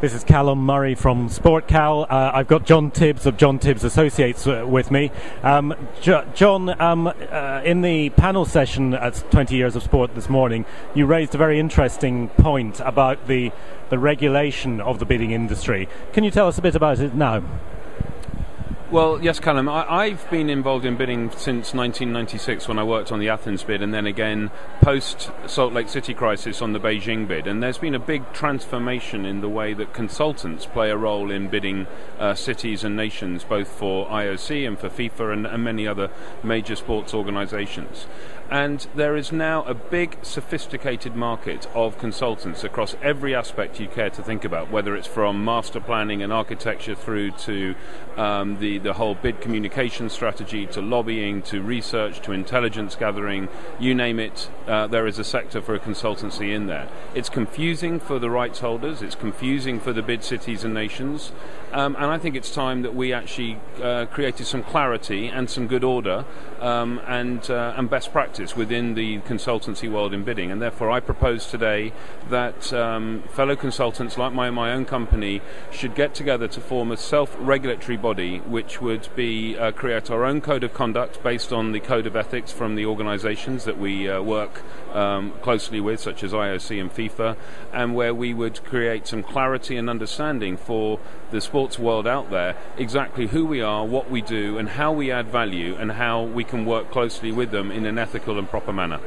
This is Callum Murray from Sportcal. Uh, I've got Jon Tibbs of Jon Tibbs Associates uh, with me. Um, Jon, um, uh, in the panel session at 20 Years of Sport this morning, you raised a very interesting point about the, the regulation of the bidding industry. Can you tell us a bit about it now? Well, yes, Callum. I, have been involved in bidding since 1996 when I worked on the Athens bid, and then again post Salt Lake City crisis on the Beijing bid. And there's been a big transformation in the way that consultants play a role in bidding uh, cities and nations, both for IOC and for FIFA and, and many other major sports organisations. And there is now a big, sophisticated market of consultants across every aspect you care to think about, whether it's from master planning and architecture through to um, the, the whole bid communication strategy, to lobbying, to research, to intelligence gathering, you name it, uh, there is a sector for a consultancy in there. It's confusing for the rights holders, it's confusing for the bid cities and nations, um, and I think it's time that we actually uh, created some clarity and some good order um, and, uh, and best practice within the consultancy world in bidding. And therefore, I propose today that um, fellow consultants like my, my own company should get together to form a self regulatory body which would be uh, create our own code of conduct based on the code of ethics from the organizations that we uh, work um, closely with, such as IOC and FIFA, and where we would create some clarity and understanding for the sports world out there exactly who we are, what we do, and how we add value, and how we can work closely with them in an ethical and proper manner.